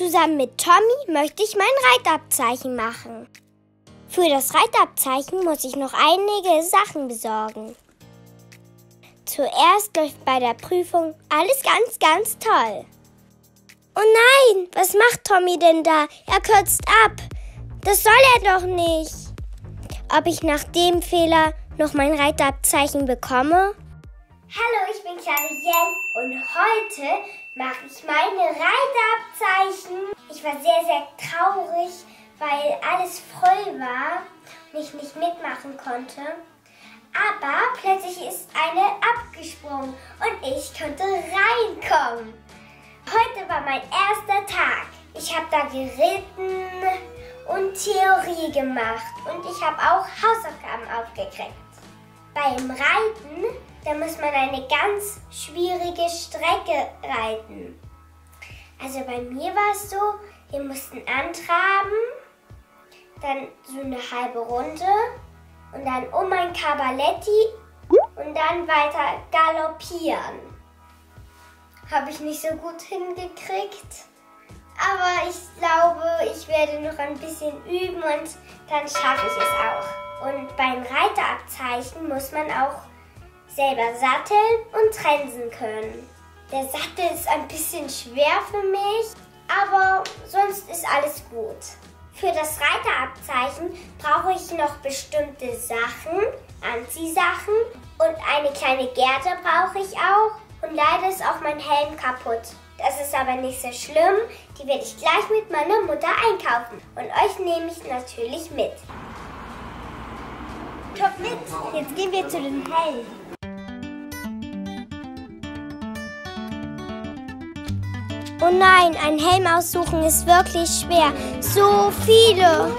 Zusammen mit Tommy möchte ich mein Reitabzeichen machen. Für das Reitabzeichen muss ich noch einige Sachen besorgen. Zuerst läuft bei der Prüfung alles ganz, ganz toll. Oh nein, was macht Tommy denn da? Er kürzt ab. Das soll er doch nicht. Ob ich nach dem Fehler noch mein Reitabzeichen bekomme? Hallo, ich bin Clarielle und heute mache ich meine Reitabzeichen. Ich war sehr, sehr traurig, weil alles voll war und ich nicht mitmachen konnte. Aber plötzlich ist eine abgesprungen und ich konnte reinkommen. Heute war mein erster Tag. Ich habe da geritten und Theorie gemacht und ich habe auch Hausaufgaben aufgekriegt. Beim Reiten, da muss man eine ganz schwierige Strecke reiten. Also bei mir war es so, wir mussten antraben, dann so eine halbe Runde und dann um ein Cavaletti und dann weiter galoppieren. Habe ich nicht so gut hingekriegt. Aber ich glaube, ich werde noch ein bisschen üben und dann schaffe ich es auch. Und beim Reiterabzeichen muss man auch selber satteln und trensen können. Der Sattel ist ein bisschen schwer für mich, aber sonst ist alles gut. Für das Reiterabzeichen brauche ich noch bestimmte Sachen, Anziehsachen und eine kleine Gerte brauche ich auch. Und leider ist auch mein Helm kaputt. Das ist aber nicht so schlimm. Die werde ich gleich mit meiner Mutter einkaufen. Und euch nehme ich natürlich mit. Kommt mit, jetzt gehen wir zu den Helden. Oh nein, ein Helm aussuchen ist wirklich schwer. So viele.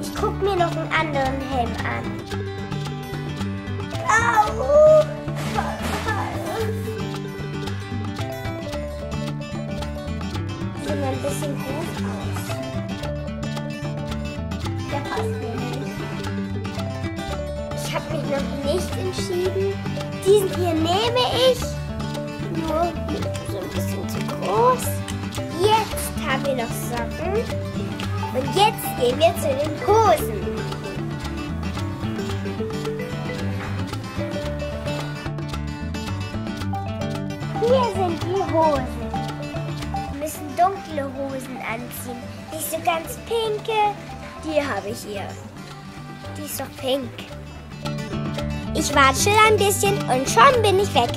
Ich gucke mir noch einen anderen Helm an. Au! Sieht ein bisschen groß aus. Der passt mir nicht. Ich habe mich noch nicht entschieden. Diesen hier nehme ich. Nur so ein bisschen zu groß. Jetzt haben wir noch Socken. Und jetzt gehen wir zu den Hosen. Hier sind die Hosen. Wir müssen dunkle Hosen anziehen. Nicht so ganz pinke. Die habe ich hier. Die ist doch pink. Ich watschel ein bisschen und schon bin ich weg.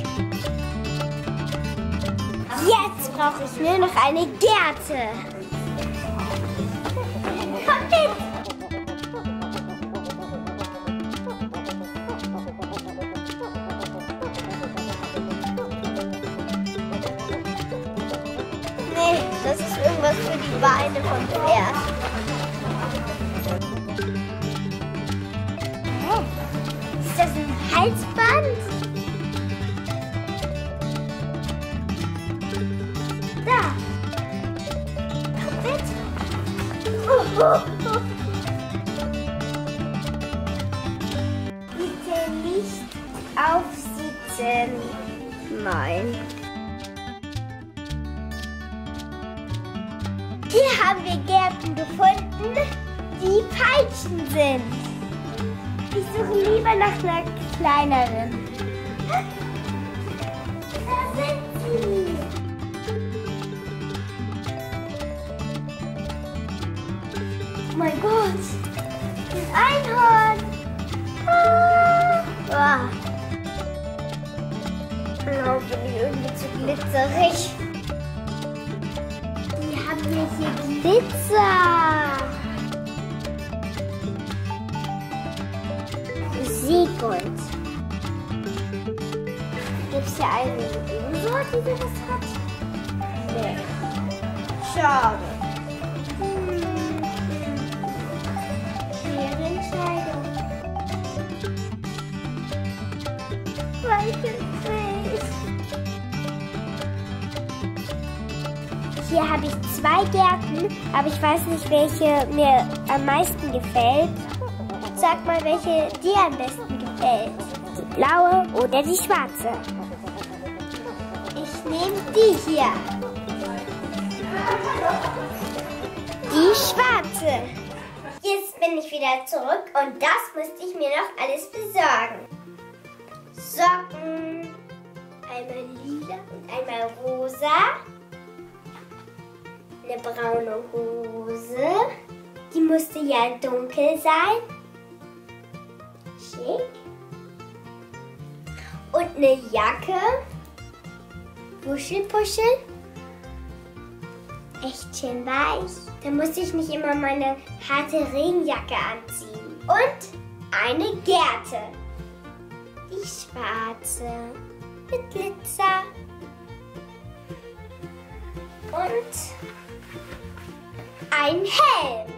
Jetzt brauche ich nur noch eine Gerte. Komm mit! Nee, das ist irgendwas für die Beine vom Pferd. Das ein Halsband? Da. Komm mit. Oh, oh, oh. Bitte nicht aufsitzen. Nein. Hier haben wir Gärten gefunden, die Peitschen sind. Ich suche lieber nach einer kleineren. Da sind sie. Oh mein Gott. Ein Einhorn. Ah. Ah. Oh, bin irgendwie zu glitzerig. Die haben wir hier Glitzer. Seegold. Gibt es hier eine ebenso, die das hat? Nee. Schade. Hm. Hier habe ich zwei Gärten, aber ich weiß nicht, welche mir am meisten gefällt. Sag mal, welche dir am besten gefällt. Die blaue oder die schwarze. Ich nehme die hier. Die schwarze. Jetzt bin ich wieder zurück und das musste ich mir noch alles besorgen. Socken, einmal lila und einmal rosa. Eine braune Hose. Die musste ja dunkel sein. Und eine Jacke. Wuschelpuschel. Echt schön weich. Da muss ich nicht immer meine harte Regenjacke anziehen. Und eine Gerte. Die schwarze. Mit Glitzer. Und ein Helm.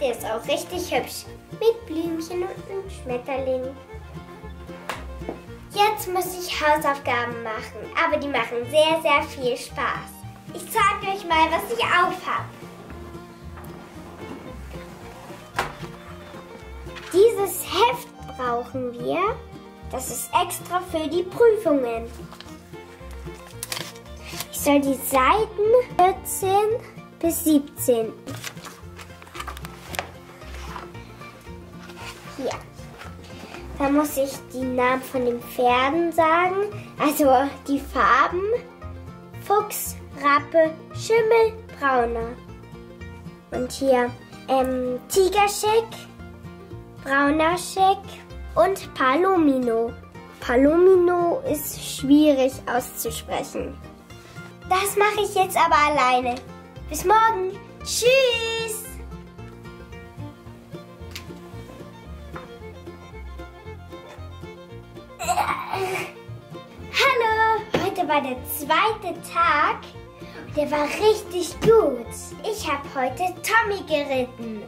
Der ist auch richtig hübsch. Mit Blümchen und einem Schmetterling. Jetzt muss ich Hausaufgaben machen, aber die machen sehr, sehr viel Spaß. Ich zeige euch mal, was ich aufhab. Dieses Heft brauchen wir. Das ist extra für die Prüfungen. Ich soll die Seiten 14 bis 17. Da muss ich die Namen von den Pferden sagen. Also die Farben. Fuchs, Rappe, Schimmel, Brauner. Und hier ähm, Tigerscheck, Brauner Scheck und Palomino. Palomino ist schwierig auszusprechen. Das mache ich jetzt aber alleine. Bis morgen. Tschüss. War der zweite Tag der war richtig gut. Ich habe heute Tommy geritten.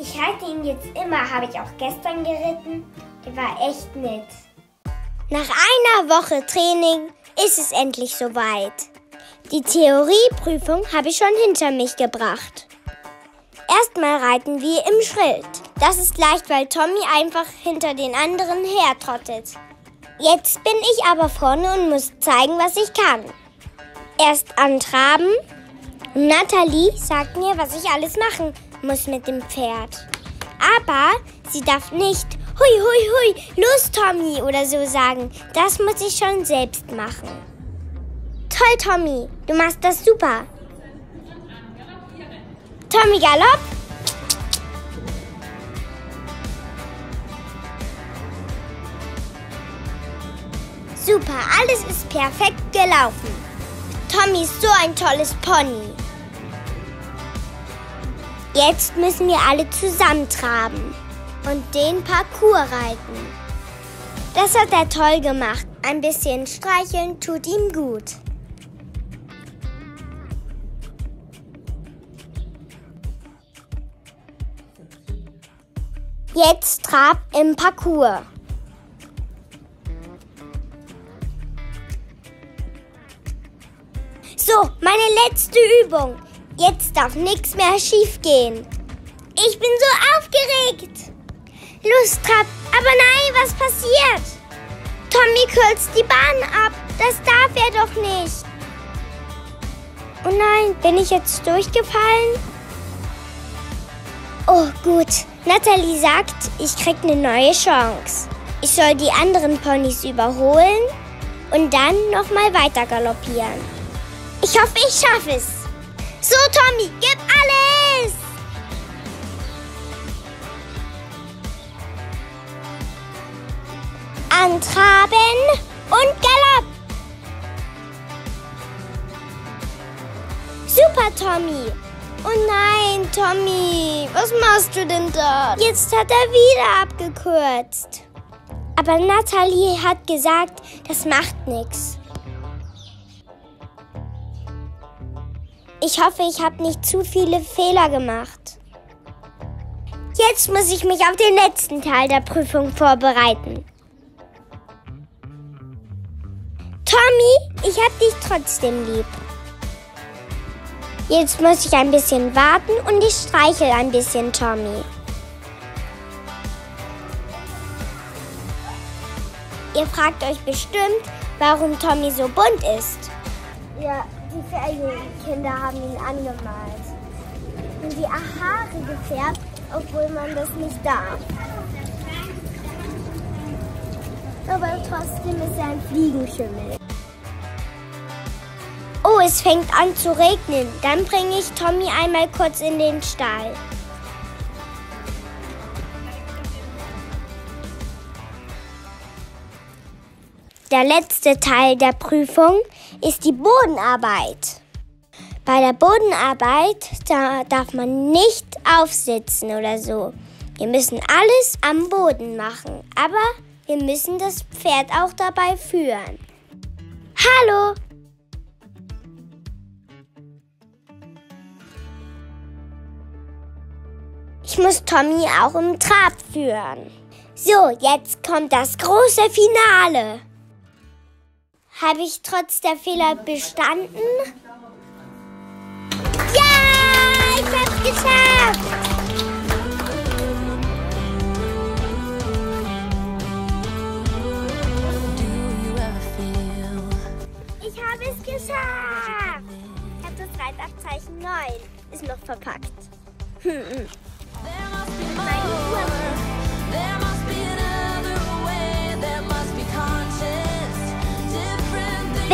Ich halte ihn jetzt immer, habe ich auch gestern geritten. Der war echt nett. Nach einer Woche Training ist es endlich soweit. Die Theorieprüfung habe ich schon hinter mich gebracht. Erstmal reiten wir im Schritt. Das ist leicht, weil Tommy einfach hinter den anderen hertrottet. Jetzt bin ich aber vorne und muss zeigen, was ich kann. Erst antraben. Nathalie sagt mir, was ich alles machen muss mit dem Pferd. Aber sie darf nicht Hui, hui, hui, los Tommy oder so sagen. Das muss ich schon selbst machen. Toll, Tommy, du machst das super. Tommy Galopp. Super, alles ist perfekt gelaufen. Tommy ist so ein tolles Pony. Jetzt müssen wir alle zusammen traben und den Parcours reiten. Das hat er toll gemacht. Ein bisschen streicheln tut ihm gut. Jetzt Trab im Parcours. So, meine letzte Übung. Jetzt darf nichts mehr schief gehen. Ich bin so aufgeregt. Los, Trab. Aber nein, was passiert? Tommy kürzt die Bahn ab. Das darf er doch nicht. Oh nein, bin ich jetzt durchgefallen? Oh gut, Natalie sagt, ich krieg eine neue Chance. Ich soll die anderen Ponys überholen und dann nochmal weiter galoppieren. Ich hoffe, ich schaffe es. So, Tommy, gib alles! Antraben und Galopp! Super, Tommy! Oh nein, Tommy, was machst du denn da? Jetzt hat er wieder abgekürzt. Aber Nathalie hat gesagt, das macht nichts. Ich hoffe, ich habe nicht zu viele Fehler gemacht. Jetzt muss ich mich auf den letzten Teil der Prüfung vorbereiten. Tommy, ich hab dich trotzdem lieb. Jetzt muss ich ein bisschen warten und ich streichel ein bisschen Tommy. Ihr fragt euch bestimmt, warum Tommy so bunt ist. Ja, Ferienkinder haben ihn angemalt. Und die Haare gefärbt, obwohl man das nicht darf. Aber trotzdem ist er ein Fliegenschimmel. Oh, es fängt an zu regnen. Dann bringe ich Tommy einmal kurz in den Stall. Der letzte Teil der Prüfung ist die Bodenarbeit. Bei der Bodenarbeit da darf man nicht aufsitzen oder so. Wir müssen alles am Boden machen, aber wir müssen das Pferd auch dabei führen. Hallo! Ich muss Tommy auch im Trab führen. So, jetzt kommt das große Finale. Habe ich trotz der Fehler bestanden? Ja, ich hab's geschafft! Ich habe es geschafft! Ich habe das Reitabzeichen 9. Ist noch verpackt.